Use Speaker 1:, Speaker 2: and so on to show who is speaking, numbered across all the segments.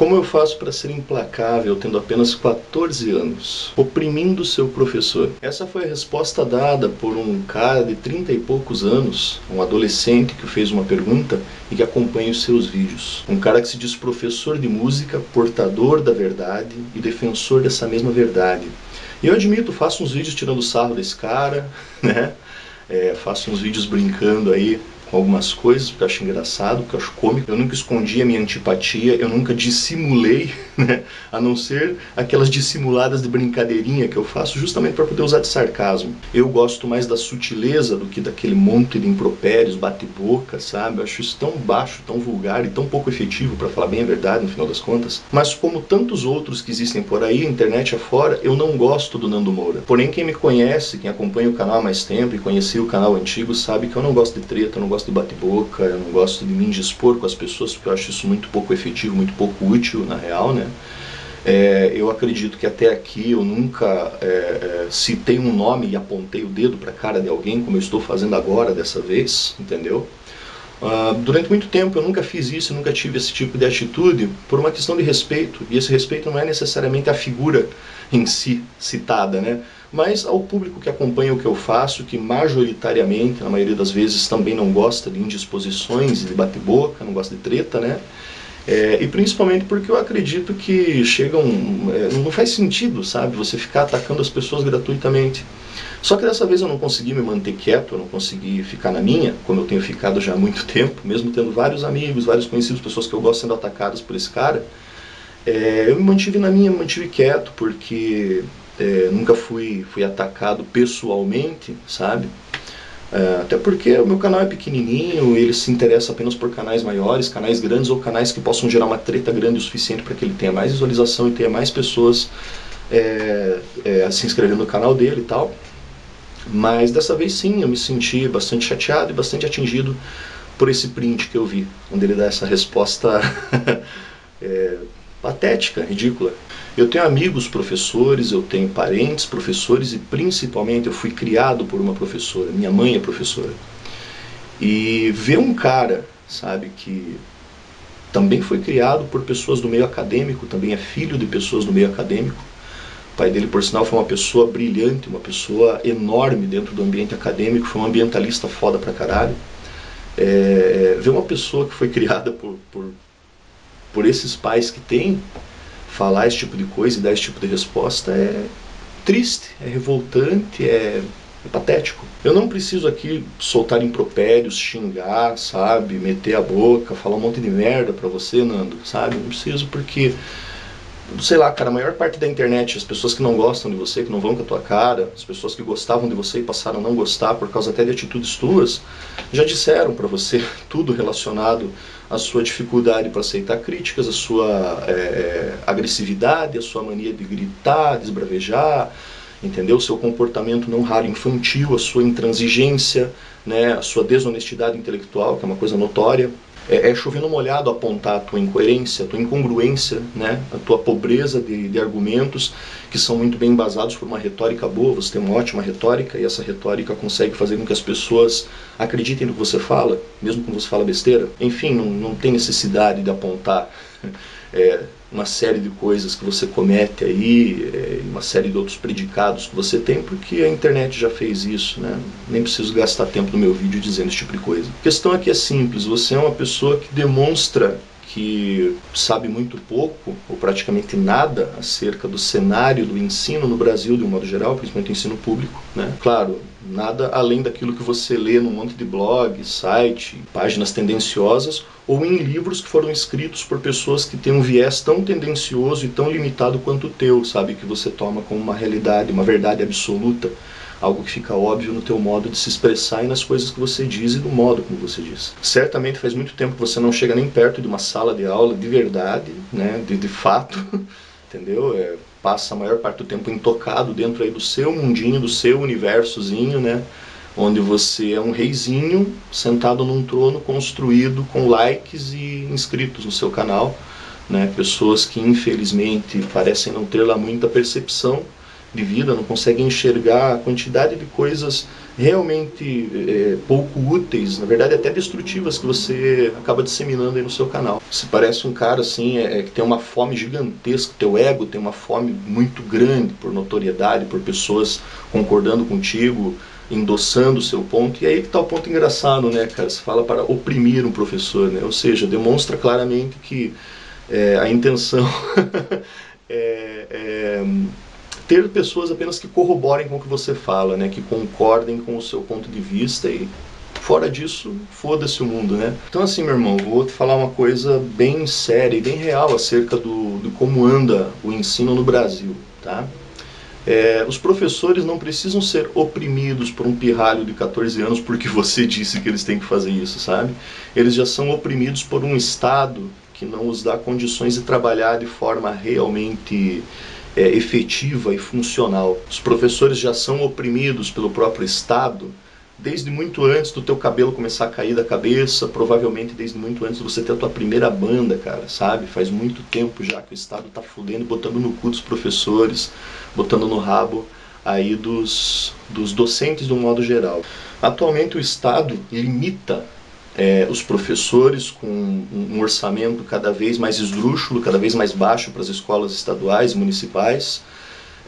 Speaker 1: Como eu faço para ser implacável tendo apenas 14 anos, oprimindo seu professor? Essa foi a resposta dada por um cara de 30 e poucos anos, um adolescente que fez uma pergunta e que acompanha os seus vídeos. Um cara que se diz professor de música, portador da verdade e defensor dessa mesma verdade. E eu admito, faço uns vídeos tirando sarro desse cara, né? É, faço uns vídeos brincando aí algumas coisas, porque eu acho engraçado, porque eu acho cômico. Eu nunca escondi a minha antipatia, eu nunca dissimulei, né? a não ser aquelas dissimuladas de brincadeirinha que eu faço justamente para poder usar de sarcasmo. Eu gosto mais da sutileza do que daquele monte de impropérios, bate-boca, sabe? Eu acho isso tão baixo, tão vulgar e tão pouco efetivo, para falar bem a verdade, no final das contas. Mas como tantos outros que existem por aí, internet afora, eu não gosto do Nando Moura. Porém, quem me conhece, quem acompanha o canal há mais tempo e conhecia o canal antigo, sabe que eu não gosto de treta, eu não gosto gosto de bate-boca, eu não gosto de me indispor com as pessoas, porque eu acho isso muito pouco efetivo, muito pouco útil, na real, né? É, eu acredito que até aqui eu nunca é, é, citei um nome e apontei o dedo para a cara de alguém, como eu estou fazendo agora dessa vez, entendeu? Uh, durante muito tempo eu nunca fiz isso, nunca tive esse tipo de atitude por uma questão de respeito, e esse respeito não é necessariamente a figura em si citada, né? Mas ao público que acompanha o que eu faço, que majoritariamente, na maioria das vezes, também não gosta de indisposições, de bate-boca, não gosta de treta, né? É, e principalmente porque eu acredito que chega um, é, não faz sentido, sabe, você ficar atacando as pessoas gratuitamente. Só que dessa vez eu não consegui me manter quieto, eu não consegui ficar na minha, como eu tenho ficado já há muito tempo, mesmo tendo vários amigos, vários conhecidos, pessoas que eu gosto sendo atacadas por esse cara. É, eu me mantive na minha, me mantive quieto, porque é, nunca fui, fui atacado pessoalmente, sabe? É, até porque o meu canal é pequenininho, ele se interessa apenas por canais maiores, canais grandes ou canais que possam gerar uma treta grande o suficiente para que ele tenha mais visualização e tenha mais pessoas é, é, se inscrevendo no canal dele e tal. Mas dessa vez sim, eu me senti bastante chateado e bastante atingido por esse print que eu vi, onde ele dá essa resposta é, patética, ridícula. Eu tenho amigos professores, eu tenho parentes professores e principalmente eu fui criado por uma professora, minha mãe é professora. E ver um cara, sabe, que também foi criado por pessoas do meio acadêmico, também é filho de pessoas do meio acadêmico. O pai dele, por sinal, foi uma pessoa brilhante, uma pessoa enorme dentro do ambiente acadêmico, foi um ambientalista foda pra caralho. É, ver uma pessoa que foi criada por, por, por esses pais que têm falar esse tipo de coisa e dar esse tipo de resposta é triste, é revoltante, é, é patético. Eu não preciso aqui soltar impropérios, xingar, sabe, meter a boca, falar um monte de merda pra você, Nando, sabe? Não preciso porque sei lá, cara, a maior parte da internet, as pessoas que não gostam de você, que não vão com a tua cara, as pessoas que gostavam de você e passaram a não gostar por causa até de atitudes tuas, já disseram para você tudo relacionado à sua dificuldade para aceitar críticas, a sua é, agressividade, a sua mania de gritar, de esbravejar, entendeu? O seu comportamento não raro infantil, a sua intransigência, né, a sua desonestidade intelectual, que é uma coisa notória é, é chovendo molhado apontar a tua incoerência, a tua incongruência, né? a tua pobreza de, de argumentos que são muito bem embasados por uma retórica boa, você tem uma ótima retórica e essa retórica consegue fazer com que as pessoas acreditem no que você fala, mesmo quando você fala besteira. Enfim, não, não tem necessidade de apontar é, uma série de coisas que você comete aí, é, uma série de outros predicados que você tem, porque a internet já fez isso, né? Nem preciso gastar tempo no meu vídeo dizendo esse tipo de coisa. A questão aqui é simples, você é uma pessoa que demonstra que sabe muito pouco ou praticamente nada acerca do cenário do ensino no Brasil de um modo geral, principalmente o ensino público, né? Claro, nada além daquilo que você lê num monte de blog, site, páginas tendenciosas ou em livros que foram escritos por pessoas que têm um viés tão tendencioso e tão limitado quanto o teu, sabe, que você toma como uma realidade, uma verdade absoluta algo que fica óbvio no teu modo de se expressar e nas coisas que você diz e no modo como você diz. Certamente faz muito tempo que você não chega nem perto de uma sala de aula de verdade, né, de, de fato, entendeu? É, passa a maior parte do tempo intocado dentro aí do seu mundinho, do seu universozinho, né? Onde você é um reizinho sentado num trono construído com likes e inscritos no seu canal, né? Pessoas que infelizmente parecem não ter lá muita percepção de vida, não consegue enxergar a quantidade de coisas realmente é, pouco úteis, na verdade até destrutivas que você acaba disseminando aí no seu canal. Você parece um cara assim é, é, que tem uma fome gigantesca, teu ego tem uma fome muito grande por notoriedade, por pessoas concordando contigo, endossando o seu ponto, e aí que está o ponto engraçado, né, cara? Você fala para oprimir um professor, né? Ou seja, demonstra claramente que é, a intenção é, é ter pessoas apenas que corroborem com o que você fala, né, que concordem com o seu ponto de vista e fora disso, foda-se o mundo, né? Então assim, meu irmão, vou te falar uma coisa bem séria e bem real acerca do, do como anda o ensino no Brasil, tá? É, os professores não precisam ser oprimidos por um pirralho de 14 anos porque você disse que eles têm que fazer isso, sabe? Eles já são oprimidos por um Estado que não os dá condições de trabalhar de forma realmente é, efetiva e funcional. Os professores já são oprimidos pelo próprio Estado desde muito antes do teu cabelo começar a cair da cabeça, provavelmente desde muito antes de você ter a tua primeira banda, cara, sabe? Faz muito tempo já que o Estado tá fudendo, botando no cu dos professores, botando no rabo aí dos, dos docentes de um modo geral. Atualmente o Estado limita é, os professores com um orçamento cada vez mais esdrúxulo, cada vez mais baixo para as escolas estaduais, municipais.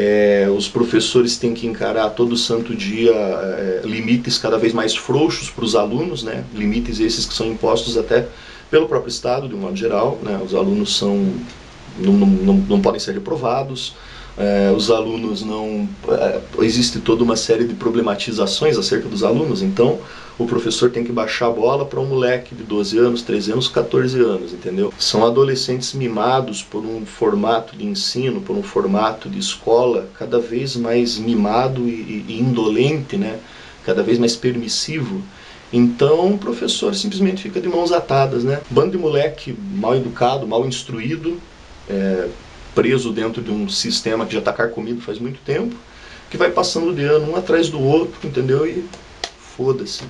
Speaker 1: É, os professores têm que encarar todo santo dia é, limites cada vez mais frouxos para os alunos, né? limites esses que são impostos até pelo próprio Estado, de um modo geral. Né? Os alunos são, não, não, não podem ser reprovados, é, os alunos não. É, existe toda uma série de problematizações acerca dos alunos, então o professor tem que baixar a bola para um moleque de 12 anos, 13 anos, 14 anos, entendeu? São adolescentes mimados por um formato de ensino, por um formato de escola cada vez mais mimado e, e indolente, né? cada vez mais permissivo. Então o professor simplesmente fica de mãos atadas, né? Bando de moleque mal educado, mal instruído, é, preso dentro de um sistema que já está carcomido faz muito tempo, que vai passando de ano um atrás do outro, entendeu? E foda-se.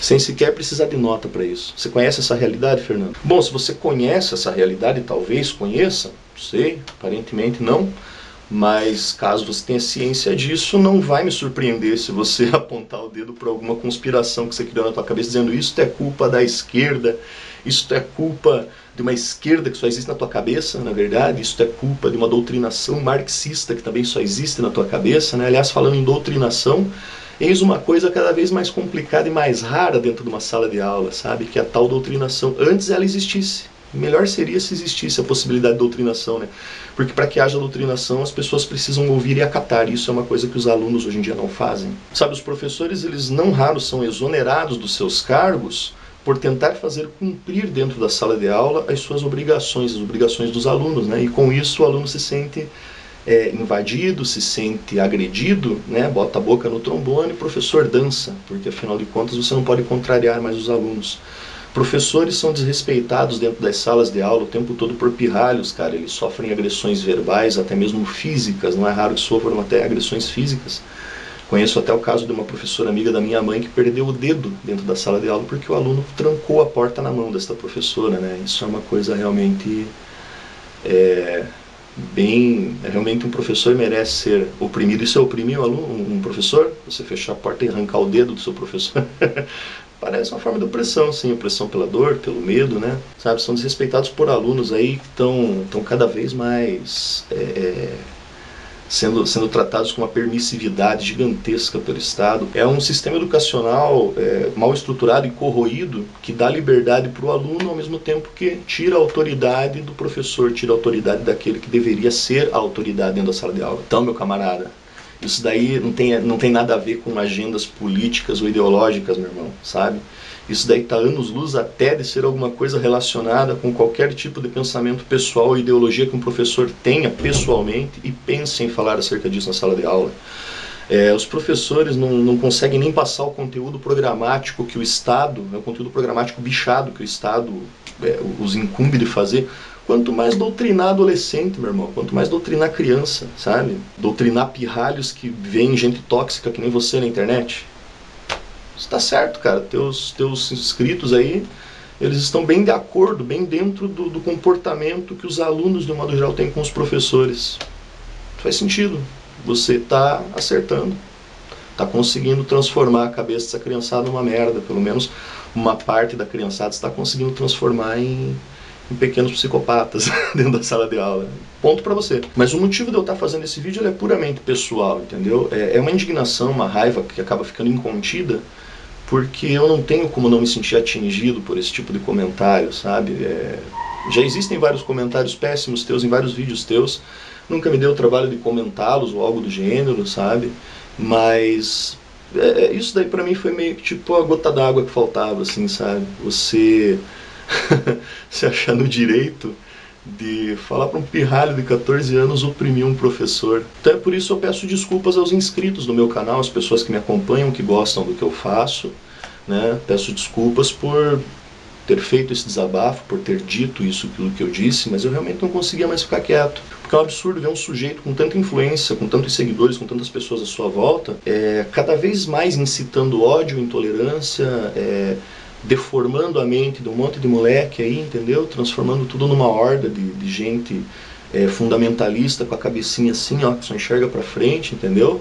Speaker 1: Sem sequer precisar de nota para isso. Você conhece essa realidade, Fernando? Bom, se você conhece essa realidade, talvez conheça, não sei, aparentemente não, mas caso você tenha ciência disso, não vai me surpreender se você apontar o dedo para alguma conspiração que você criou na tua cabeça dizendo isso é culpa da esquerda, isso é culpa de uma esquerda que só existe na tua cabeça, na verdade, isso é culpa de uma doutrinação marxista que também só existe na tua cabeça, né? Aliás, falando em doutrinação, eis uma coisa cada vez mais complicada e mais rara dentro de uma sala de aula, sabe? Que a tal doutrinação. Antes ela existisse. Melhor seria se existisse a possibilidade de doutrinação, né? Porque para que haja doutrinação, as pessoas precisam ouvir e acatar. Isso é uma coisa que os alunos hoje em dia não fazem. Sabe, os professores, eles não raros são exonerados dos seus cargos por tentar fazer cumprir dentro da sala de aula as suas obrigações, as obrigações dos alunos, né? E com isso o aluno se sente é, invadido, se sente agredido, né? Bota a boca no trombone, professor dança, porque afinal de contas você não pode contrariar mais os alunos. Professores são desrespeitados dentro das salas de aula o tempo todo por pirralhos, cara. Eles sofrem agressões verbais, até mesmo físicas. Não é raro que sofram até agressões físicas. Conheço até o caso de uma professora amiga da minha mãe que perdeu o dedo dentro da sala de aula porque o aluno trancou a porta na mão desta professora, né? Isso é uma coisa realmente é, bem, é realmente um professor merece ser oprimido. Isso é oprimir um aluno, um professor? Você fechar a porta e arrancar o dedo do seu professor? Parece uma forma de opressão, sim, opressão pela dor, pelo medo, né? Sabe, são desrespeitados por alunos aí que estão cada vez mais é, é sendo, sendo tratados com uma permissividade gigantesca pelo Estado. É um sistema educacional é, mal estruturado e corroído que dá liberdade para o aluno ao mesmo tempo que tira a autoridade do professor, tira a autoridade daquele que deveria ser a autoridade dentro da sala de aula. Então, meu camarada, isso daí não tem, não tem nada a ver com agendas políticas ou ideológicas, meu irmão, sabe? Isso daí está anos-luz até de ser alguma coisa relacionada com qualquer tipo de pensamento pessoal ou ideologia que um professor tenha pessoalmente e pense em falar acerca disso na sala de aula. É, os professores não, não conseguem nem passar o conteúdo programático que o Estado, né, o conteúdo programático bichado que o Estado é, os incumbe de fazer. Quanto mais doutrinar adolescente, meu irmão, quanto mais doutrinar criança, sabe? Doutrinar pirralhos que veem gente tóxica que nem você na internet está certo, cara. Teus, teus inscritos aí, eles estão bem de acordo, bem dentro do, do comportamento que os alunos, de um modo geral, têm com os professores. Faz sentido. você está acertando. Está conseguindo transformar a cabeça dessa criançada numa merda. Pelo menos uma parte da criançada está conseguindo transformar em, em pequenos psicopatas dentro da sala de aula. Ponto para você. Mas o motivo de eu estar fazendo esse vídeo é puramente pessoal, entendeu? É, é uma indignação, uma raiva que acaba ficando incontida porque eu não tenho como não me sentir atingido por esse tipo de comentário, sabe? É, já existem vários comentários péssimos teus em vários vídeos teus, nunca me deu o trabalho de comentá-los ou algo do gênero, sabe? Mas é, é isso daí para mim foi meio que tipo a gota d'água que faltava, assim, sabe? Você se achar no direito de falar para um pirralho de 14 anos oprimir um professor. Então é por isso eu peço desculpas aos inscritos do meu canal, às pessoas que me acompanham, que gostam do que eu faço. Né? Peço desculpas por ter feito esse desabafo, por ter dito isso, aquilo que eu disse, mas eu realmente não conseguia mais ficar quieto. Porque é um absurdo ver um sujeito com tanta influência, com tantos seguidores, com tantas pessoas à sua volta, é, cada vez mais incitando ódio, intolerância, é, deformando a mente de um monte de moleque aí, entendeu? Transformando tudo numa horda de, de gente é, fundamentalista com a cabecinha assim, ó, que só enxerga para frente, entendeu?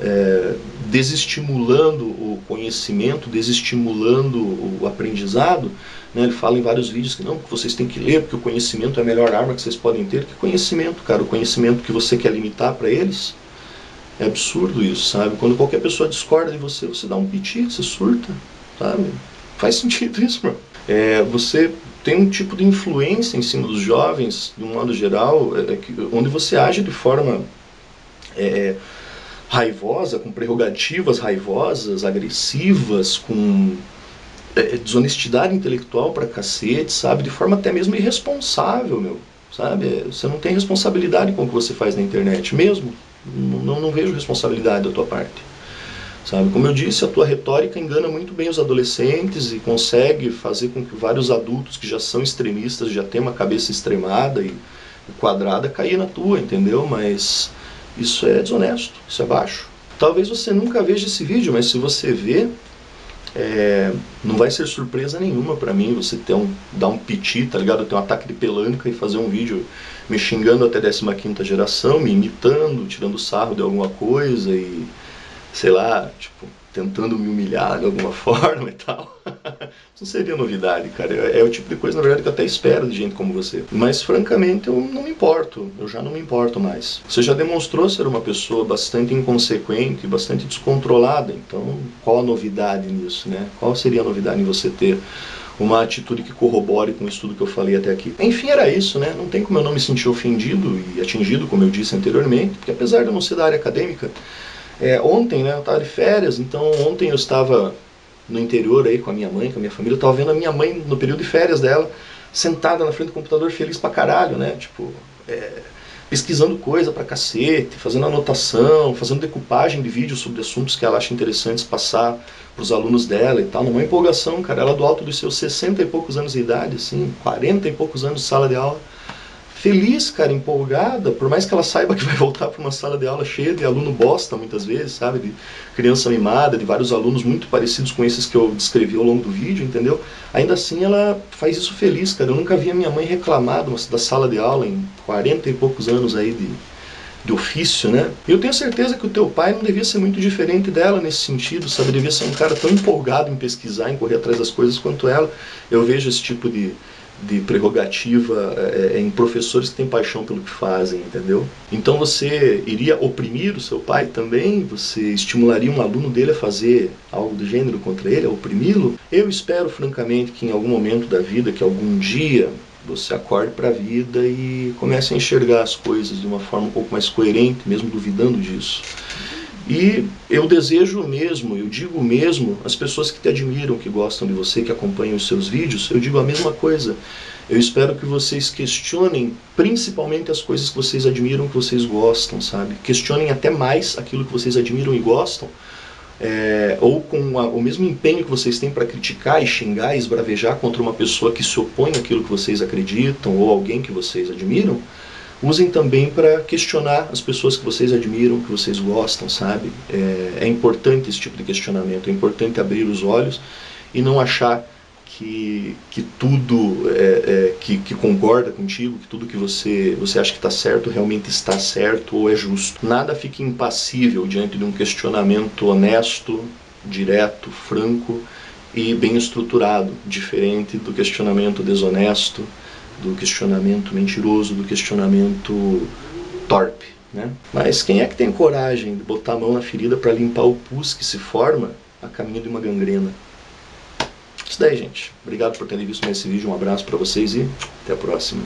Speaker 1: É, desestimulando o conhecimento, desestimulando o aprendizado. Né? Ele fala em vários vídeos que não, que vocês têm que ler, porque o conhecimento é a melhor arma que vocês podem ter. Que conhecimento, cara? O conhecimento que você quer limitar para eles? É absurdo isso, sabe? Quando qualquer pessoa discorda de você, você dá um piti, você surta, sabe? Faz sentido isso, bro. É, você tem um tipo de influência em cima dos jovens, de um modo geral, é, é onde você age de forma é, é, raivosa, com prerrogativas raivosas, agressivas, com é, desonestidade intelectual pra cacete, sabe? De forma até mesmo irresponsável, meu. Sabe? Você não tem responsabilidade com o que você faz na internet mesmo. Não, não vejo responsabilidade da tua parte. Sabe? Como eu disse, a tua retórica engana muito bem os adolescentes e consegue fazer com que vários adultos que já são extremistas, já têm uma cabeça extremada e quadrada, cair na tua, entendeu? Mas isso é desonesto, isso é baixo. Talvez você nunca veja esse vídeo, mas se você ver, é, não vai ser surpresa nenhuma para mim você ter um, dar um piti, tá ligado? Ter um ataque de pelanca e fazer um vídeo me xingando até 15 quinta geração, me imitando, tirando sarro de alguma coisa e sei lá, tipo, tentando me humilhar de alguma forma e tal. Isso não seria novidade, cara. É, é, o tipo de coisa, na verdade, que eu até espero de gente como você. Mas, francamente, eu não me importo. Eu já não me importo mais. Você já demonstrou ser uma pessoa bastante inconsequente, bastante descontrolada. Então, qual a novidade nisso, né? Qual seria a novidade em você ter uma atitude que corrobore com isso tudo que eu falei até aqui. Enfim, era isso, né? Não tem como eu não me sentir ofendido e atingido, como eu disse anteriormente, porque apesar de eu não ser da área acadêmica, é, ontem, né, eu estava de férias, então ontem eu estava no interior aí com a minha mãe, com a minha família, eu estava vendo a minha mãe no período de férias dela, sentada na frente do computador, feliz pra caralho, né? Tipo, é, pesquisando coisa pra cacete, fazendo anotação, fazendo decupagem de vídeos sobre assuntos que ela acha interessantes passar pros alunos dela e tal, numa empolgação, cara, ela do alto dos seus 60 e poucos anos de idade, assim, 40 e poucos anos de sala de aula, feliz, cara, empolgada, por mais que ela saiba que vai voltar para uma sala de aula cheia de aluno bosta muitas vezes, sabe? De criança mimada, de vários alunos muito parecidos com esses que eu descrevi ao longo do vídeo, entendeu? Ainda assim ela faz isso feliz, cara. Eu nunca vi a minha mãe reclamar da sala de aula em 40 e poucos anos aí de, de ofício, né? Eu tenho certeza que o teu pai não devia ser muito diferente dela nesse sentido, sabe? Devia ser um cara tão empolgado em pesquisar, em correr atrás das coisas quanto ela. Eu vejo esse tipo de de prerrogativa é, é, em professores que têm paixão pelo que fazem, entendeu? Então você iria oprimir o seu pai também? Você estimularia um aluno dele a fazer algo do gênero contra ele, a oprimi-lo? Eu espero, francamente, que em algum momento da vida, que algum dia você acorde para a vida e comece a enxergar as coisas de uma forma um pouco mais coerente, mesmo duvidando disso. E eu desejo mesmo, eu digo mesmo, as pessoas que te admiram, que gostam de você, que acompanham os seus vídeos, eu digo a mesma coisa. Eu espero que vocês questionem principalmente as coisas que vocês admiram, que vocês gostam, sabe? Questionem até mais aquilo que vocês admiram e gostam. É, ou com a, o mesmo empenho que vocês têm para criticar e xingar e esbravejar contra uma pessoa que se opõe àquilo que vocês acreditam ou alguém que vocês admiram, usem também para questionar as pessoas que vocês admiram, que vocês gostam, sabe? É, é, importante esse tipo de questionamento, é importante abrir os olhos e não achar que, que tudo é, é, que, que, concorda contigo, que tudo que você, você acha que está certo realmente está certo ou é justo. Nada fica impassível diante de um questionamento honesto, direto, franco e bem estruturado, diferente do questionamento desonesto, do questionamento mentiroso, do questionamento torpe. Né? Mas quem é que tem coragem de botar a mão na ferida para limpar o pus que se forma a caminho de uma gangrena? Isso daí, gente. Obrigado por terem visto esse vídeo. Um abraço para vocês e até a próxima.